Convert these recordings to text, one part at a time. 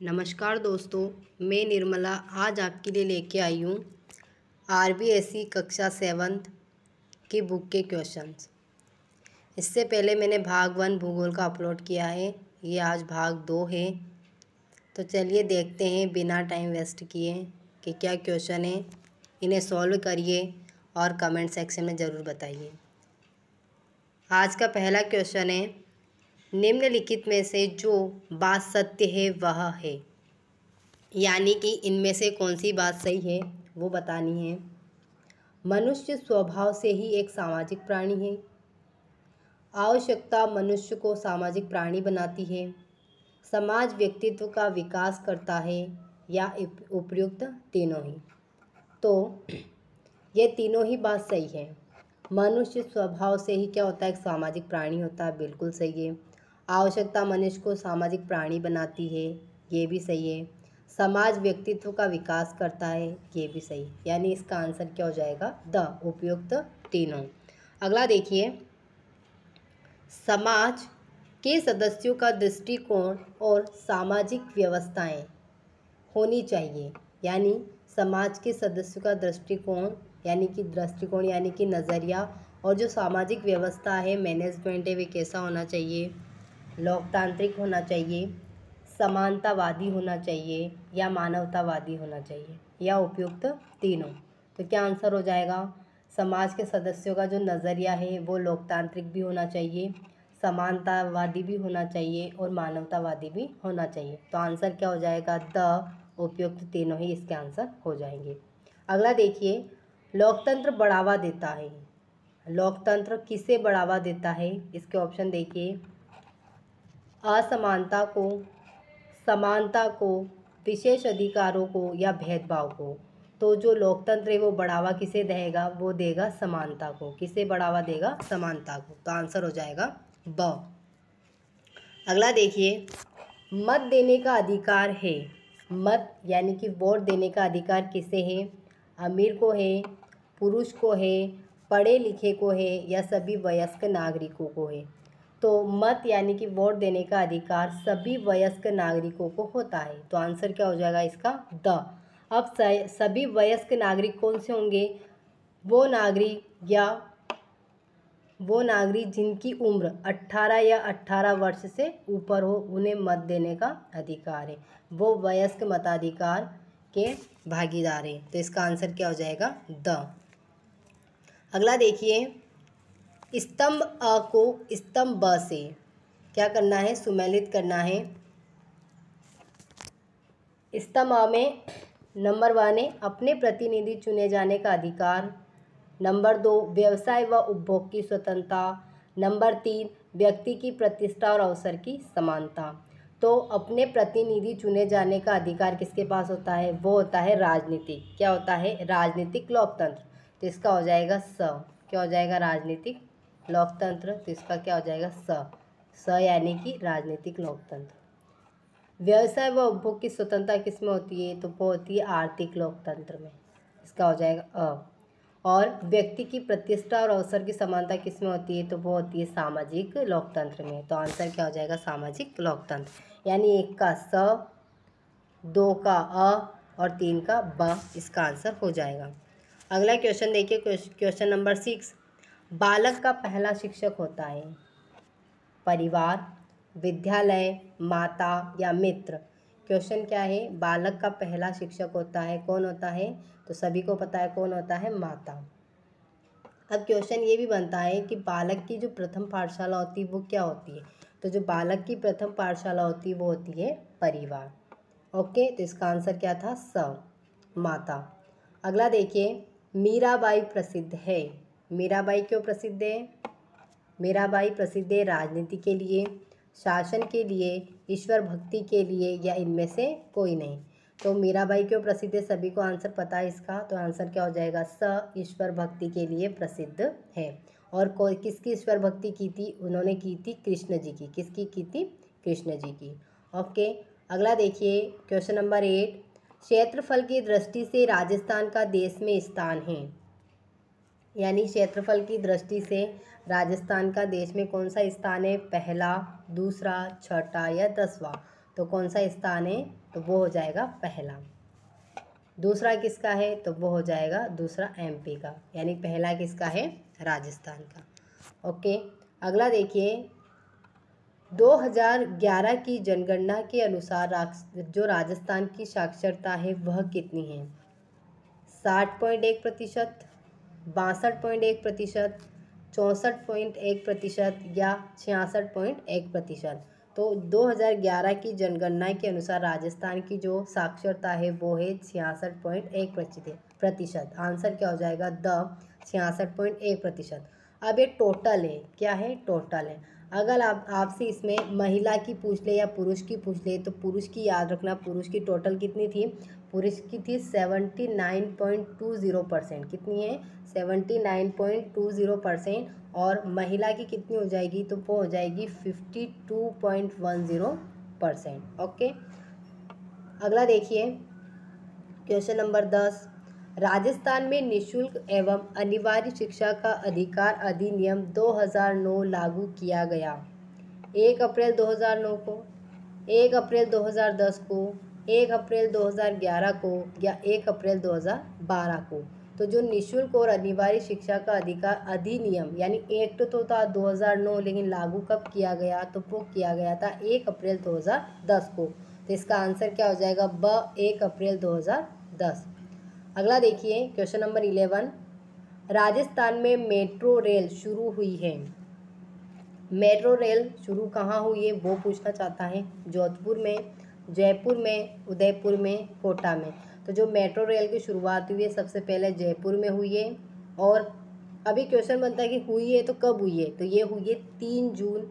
नमस्कार दोस्तों, मैं निर्मला आज आपके लिए लेके आई हूँ आर बी एस सी कक्षा सेवन्थ की बुक के क्वेश्चंस। इससे पहले मैंने भाग वन भूगोल का अपलोड किया है, ये आज भाग दो है। तो चलिए देखते हैं बिना टाइम वेस्ट किए कि क्या क्वेश्चन है। इन्हें सॉल्व करिए और कमेंट सेक्शन में ज़रूर बताइए। आज का पहला क्वेश्चन है निम्नलिखित में से जो बात सत्य है, वह है। यानी कि इनमें से कौन सी बात सही है, वो बतानी है। मनुष्य स्वभाव से ही एक सामाजिक प्राणी है। आवश्यकता मनुष्य को सामाजिक प्राणी बनाती है। समाज व्यक्तित्व का विकास करता है, या उपयुक्त तीनों ही। तो ये तीनों ही बात सही है। मनुष्य स्वभाव से ही क्या होता है, एक सामाजिक प्राणी होता है, बिल्कुल सही है। आवश्यकता मनुष्य को सामाजिक प्राणी बनाती है, ये भी सही है। समाज व्यक्तित्व का विकास करता है, ये भी सही। यानी इसका आंसर क्या हो जाएगा? द, उपयुक्त तीनों। अगला देखिए। समाज के सदस्यों का दृष्टिकोण और सामाजिक व्यवस्थाएँ होनी चाहिए। यानी समाज के सदस्यों का दृष्टिकोण, यानी कि दृष्टिकोण, यानी कि नज़रिया और जो सामाजिक व्यवस्था है मैनेजमेंट है, वे कैसा होना चाहिए? लोकतांत्रिक होना चाहिए, समानतावादी होना चाहिए या मानवतावादी होना चाहिए, या उपयुक्त तीनों। तो क्या आंसर हो जाएगा? समाज के सदस्यों का जो नज़रिया है, वो लोकतांत्रिक भी होना चाहिए, समानतावादी भी होना चाहिए और मानवतावादी भी होना चाहिए। तो आंसर क्या हो जाएगा? द उपयुक्त तीनों ही इसके आंसर हो जाएँगे। अगला देखिए, लोकतंत्र बढ़ावा देता है। लोकतंत्र किसे बढ़ावा देता है? इसके ऑप्शन देखिए। असमानता को, समानता को, विशेष अधिकारों को या भेदभाव को। तो जो लोकतंत्र है, वो बढ़ावा किसे देगा? वो देगा समानता को। किसे बढ़ावा देगा? समानता को। तो आंसर हो जाएगा ब। अगला देखिए। मत देने का अधिकार है। मत यानी कि वोट देने का अधिकार किसे है? अमीर को है? पुरुष को है? पढ़े लिखे को है? या सभी वयस्क नागरिकों को है? तो मत यानी कि वोट देने का अधिकार सभी वयस्क नागरिकों को होता है। तो आंसर क्या हो जाएगा इसका? द। अब सभी वयस्क नागरिक कौन से होंगे? वो नागरिक या वो नागरिक जिनकी उम्र 18 या 18 वर्ष से ऊपर हो, उन्हें मत देने का अधिकार है। वो वयस्क मताधिकार के भागीदार हैं। तो इसका आंसर क्या हो जाएगा? द। अगला देखिए। स्तंभ अ को स्तंभ ब से। क्या करना है? सुमेलित करना है। स्तंभ अ में नंबर वन है, अपने प्रतिनिधि चुने जाने का अधिकार। नंबर दो, व्यवसाय व उपभोग की स्वतंत्रता। नंबर तीन, व्यक्ति की प्रतिष्ठा और अवसर की समानता। तो अपने प्रतिनिधि चुने जाने का अधिकार किसके पास होता है? वो होता है राजनीतिक क्या होता है? राजनीतिक लोकतंत्र तो इसका हो जाएगा स। क्या हो जाएगा? राजनीतिक लोकतंत्र तो इसका क्या हो जाएगा? स। स यानी कि राजनीतिक लोकतंत्र। व्यवसाय व उपभोग की स्वतंत्रता किसमें होती है? तो वो होती है आर्थिक लोकतंत्र में। इसका हो जाएगा अ। और व्यक्ति की प्रतिष्ठा और अवसर की समानता किसमें होती है? तो वो होती है सामाजिक लोकतंत्र में। तो आंसर क्या हो जाएगा? सामाजिक लोकतंत्र। यानी एक का स, दो का अ और तीन का ब। इसका आंसर हो जाएगा। अगला क्वेश्चन देखिए। क्वेश्चन नंबर सिक्स बालक का पहला शिक्षक होता है। परिवार, विद्यालय, माता या मित्र। क्वेश्चन क्या है? बालक का पहला शिक्षक होता है, कौन होता है? तो सभी को पता है कौन होता है? माता। अब क्वेश्चन ये भी बनता है कि बालक की जो प्रथम पाठशाला होती है, वो क्या होती है? तो जो बालक की प्रथम पाठशाला होती है, वो होती है परिवार। ओके तो इसका आंसर क्या था? स। माता। अगला देखिए। मीराबाई प्रसिद्ध है। मीराबाई क्यों प्रसिद्ध है? मीराबाई प्रसिद्ध है राजनीति के लिए, शासन के लिए, ईश्वर भक्ति के लिए या इनमें से कोई नहीं? तो मीराबाई क्यों प्रसिद्ध है? सभी को आंसर पता है इसका। तो आंसर क्या हो जाएगा? स, ईश्वर भक्ति के लिए प्रसिद्ध है। और कोई, किसकी ईश्वर भक्ति की थी? उन्होंने की थी कृष्ण जी की। किसकी की थी? कृष्ण जी की। ओके, अगला देखिए, क्वेश्चन नंबर एट। क्षेत्रफल की दृष्टि से राजस्थान का देश में स्थान है। यानी क्षेत्रफल की दृष्टि से राजस्थान का देश में कौन सा स्थान है पहला, दूसरा, छठा या दसवां? तो कौन सा स्थान है? तो वो हो जाएगा पहला। दूसरा किसका है? तो वो हो जाएगा दूसरा एमपी का, यानी पहला किसका है? राजस्थान का। ओके, अगला देखिए। 2011 की जनगणना के अनुसार जो राजस्थान की साक्षरता है वह कितनी है? साठ पॉइंट एक प्रतिशत बासठ पॉइंट एक प्रतिशत, चौंसठ पॉइंट एक प्रतिशत या छियासठ पॉइंट एक प्रतिशत। तो 2011 की जनगणना के अनुसार राजस्थान की जो साक्षरता है, वो है छियासठ पॉइंट एक प्रतिशत। आंसर क्या हो जाएगा? द छियासठ पॉइंट एक प्रतिशत। अब ये टोटल है। क्या है? टोटल है। अगर आप, आपसे इसमें महिला की पूछ ले या पुरुष की पूछ ले तो पुरुष की याद रखना, पुरुष की टोटल कितनी थी? पुरुष की थी seventy nine point two zero percent कितनी है? Seventy nine point two zero percent और महिला की कितनी हो जाएगी? तो वो हो जाएगी fifty two point one zero percent okay? अगला देखिए। क्वेश्चन नंबर दस। राजस्थान में निशुल्क एवं अनिवार्य शिक्षा का अधिकार अधिनियम 2009 लागू किया गया। एक अप्रैल 2009 को, एक अप्रैल 2010 को, एक अप्रैल 2011 को या एक अप्रैल 2012 को। तो जो निशुल्क और अनिवार्य शिक्षा का अधिकार अधिनियम यानी एक्ट तो था 2009 लेकिन लागू कब किया गया? तो वो किया गया था एक अप्रैल 2010 को। तो इसका आंसर क्या हो जाएगा? ब एक अप्रैल 2010 अगला देखिए क्वेश्चन नंबर इलेवन राजस्थान में मेट्रो रेल शुरू हुई है। मेट्रो रेल शुरू कहाँ हुई है, वो पूछना चाहता है। जोधपुर में, जयपुर में, उदयपुर में, कोटा में। तो जो मेट्रो रेल की शुरुआत हुई है, सबसे पहले जयपुर में हुई है। और अभी क्वेश्चन बनता है कि हुई है तो कब हुई है? तो ये हुई है तीन जून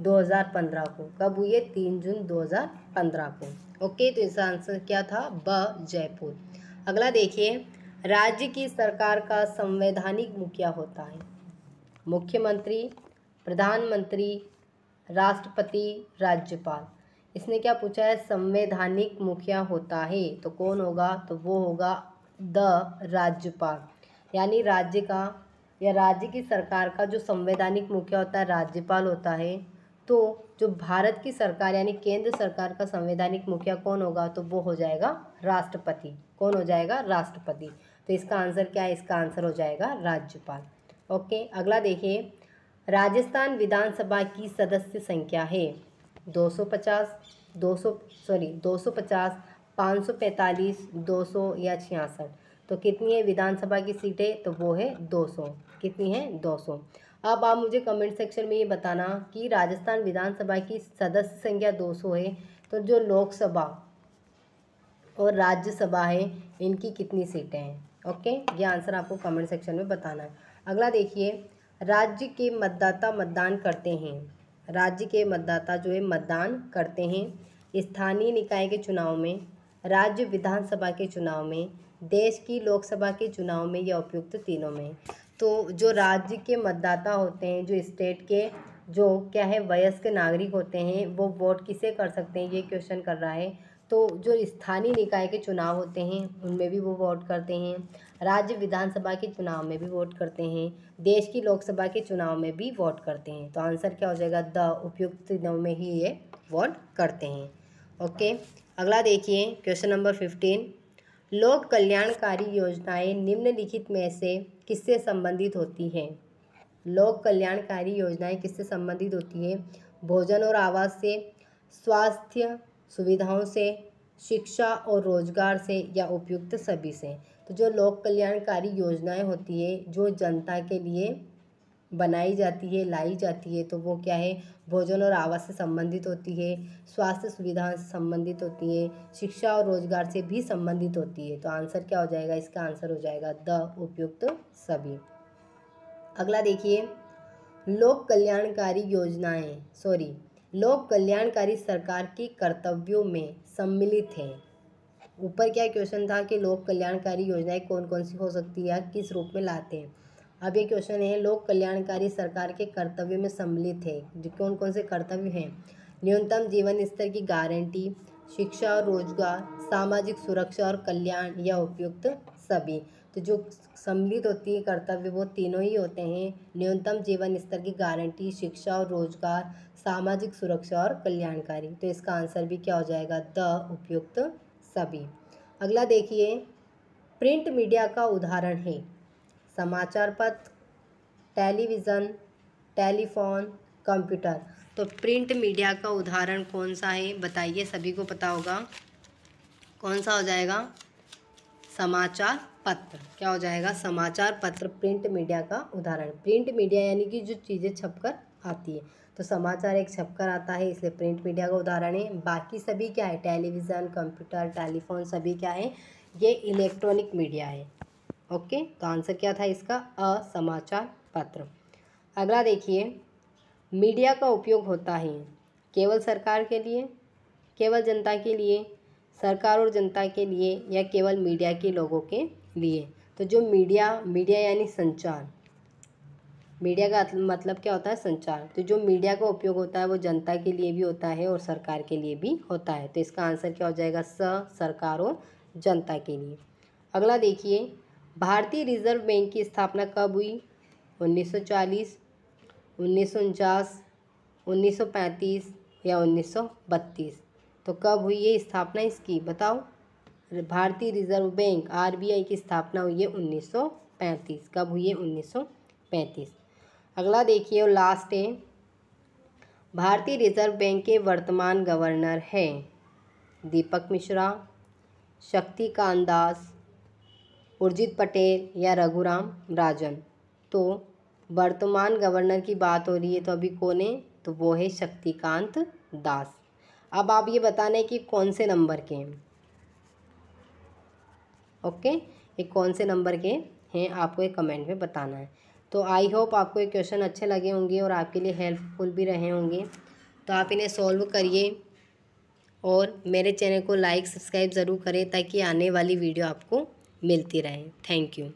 2015 को। कब हुई है? तीन जून 2015 को। ओके तो इसका आंसर क्या था? ब, जयपुर। अगला देखिए, राज्य की सरकार का संवैधानिक मुखिया होता है। मुख्यमंत्री, प्रधानमंत्री, राष्ट्रपति, राज्यपाल। इसने क्या पूछा है? संवैधानिक मुखिया होता है। तो कौन होगा? तो वो होगा द राज्यपाल। यानी राज्य का या राज्य की सरकार का जो संवैधानिक मुखिया होता है, राज्यपाल होता है तो जो भारत की सरकार यानी केंद्र सरकार का संवैधानिक मुखिया कौन होगा? तो वो हो जाएगा राष्ट्रपति। कौन हो जाएगा? राष्ट्रपति। तो इसका आंसर क्या है? इसका आंसर हो जाएगा राज्यपाल। ओके, अगला देखिए। राजस्थान विधानसभा की सदस्य संख्या है 250 200 सॉरी 250 545 200 या छियासठ। तो कितनी है? विधानसभा की सीटें तो वो है 200 कितनी है? 200 अब आप मुझे कमेंट सेक्शन में ये बताना कि राजस्थान विधानसभा की सदस्य संख्या 200 है तो जो लोकसभा और राज्यसभा है, इनकी कितनी सीटें हैं? ओके? ये आंसर आपको कमेंट सेक्शन में बताना है। अगला देखिए, राज्य के मतदाता मतदान करते हैं। राज्य के मतदाता जो है, मतदान करते हैं। स्थानीय निकाय के चुनाव में, राज्य विधानसभा के चुनाव में, देश की लोकसभा के चुनाव में या उपयुक्त तीनों में। तो जो राज्य के मतदाता होते हैं, जो स्टेट के, जो क्या है, वयस्क नागरिक होते हैं, वो वोट किसे कर सकते हैं, ये क्वेश्चन कर रहा है। तो जो स्थानीय निकाय के चुनाव होते हैं, उनमें भी वो वोट करते हैं। राज्य विधानसभा के चुनाव में भी वोट करते हैं। देश की लोकसभा के चुनाव में भी वोट करते हैं। तो आंसर क्या हो जाएगा? द उपयुक्त दिनों में ही ये वोट करते हैं। ओके, अगला देखिए, क्वेश्चन नंबर फिफ्टीन। लोक कल्याणकारी योजनाएँ निम्नलिखित में से किससे संबंधित होती हैं? लोक कल्याणकारी योजनाएँ किससे संबंधित होती हैं? भोजन और आवास से, स्वास्थ्य सुविधाओं से, शिक्षा और रोज़गार से या उपयुक्त सभी से। तो जो लोक कल्याणकारी योजनाएँ होती है, जो जनता के लिए बनाई जाती है, लाई जाती है तो वो क्या है? भोजन और आवास से संबंधित होती है, स्वास्थ्य सुविधा से संबंधित होती है, शिक्षा और रोज़गार से भी संबंधित होती है। तो आंसर क्या हो जाएगा? इसका आंसर हो जाएगा द, उपयुक्त सभी। अगला देखिए, लोक कल्याणकारी योजनाएँ सॉरी लोक कल्याणकारी सरकार की कर्तव्यों में सम्मिलित है। ऊपर क्या क्वेश्चन था कि लोक कल्याणकारी योजनाएँ कौन कौन सी हो सकती है, किस रूप में लाते हैं? अब ये क्वेश्चन है, लोक कल्याणकारी सरकार के कर्तव्य में सम्मिलित है। जो कौन कौन से कर्तव्य हैं? न्यूनतम जीवन स्तर की गारंटी, शिक्षा और रोज़गार, सामाजिक सुरक्षा और कल्याण या उपयुक्त सभी। तो जो सम्मिलित होती है कर्तव्य, वो तीनों ही होते हैं। न्यूनतम जीवन स्तर की गारंटी, शिक्षा और रोज़गार सामाजिक सुरक्षा और कल्याणकारी। तो इसका आंसर भी क्या हो जाएगा? द उपयुक्त सभी। अगला देखिए, प्रिंट मीडिया का उदाहरण है। समाचार पत्र, टेलीविज़न, टेलीफोन, कंप्यूटर। तो प्रिंट मीडिया का उदाहरण कौन सा है? बताइए, सभी को पता होगा। कौन सा हो जाएगा? समाचार पत्र। क्या हो जाएगा? समाचार पत्र प्रिंट मीडिया का उदाहरण। प्रिंट मीडिया यानी कि जो चीज़ें छपकर आती है। तो समाचार एक छपकर आता है, इसलिए प्रिंट मीडिया का उदाहरण है। बाकी सभी क्या है? टेलीविज़न, कंप्यूटर, टेलीफोन सभी क्या है? ये इलेक्ट्रॉनिक मीडिया है। ओके? तो आंसर क्या था इसका? असमाचार पत्र। अगला देखिए। मीडिया का उपयोग होता है केवल सरकार के लिए, केवल जनता के लिए, सरकार और जनता के लिए या केवल मीडिया के लोगों के लिए? तो जो मीडिया मीडिया यानी संचार मीडिया का मतलब क्या होता है? संचार। तो जो मीडिया का उपयोग होता है, वो जनता के लिए भी होता है और सरकार के लिए भी होता है। तो इसका आंसर क्या हो जाएगा? स, सरकार और जनता के लिए। अगला देखिए। भारतीय रिज़र्व बैंक की स्थापना कब हुई? 1940 उन्नीस सौ उनचास, उन्नीस सौ पैंतीस या उन्नीस सौ बत्तीस? तो कब हुई है स्थापना इसकी? बताओ। भारतीय रिज़र्व बैंक, आरबीआई की स्थापना हुई है 1935 कब हुई है? 1935 अगला देखिए और लास्ट है। भारतीय रिज़र्व बैंक के वर्तमान गवर्नर हैं दीपक मिश्रा शक्तिकांत दास, उर्जित पटेल या रघुराम राजन। तो वर्तमान गवर्नर की बात हो रही है तो अभी कौन है? तो वो है शक्तिकांत दास। अब आप ये बताना कि कौन से नंबर के हैं? ओके, ये कौन से नंबर के हैं? आपको एक कमेंट में बताना है। तो आई होप आपको ये क्वेश्चन अच्छे लगे होंगे और आपके लिए हेल्पफुल भी रहे होंगे। तो आप इन्हें सॉल्व करिए और मेरे चैनल को लाइक, सब्सक्राइब ज़रूर करें ताकि आने वाली वीडियो आपको मिलती रहे। Thank you.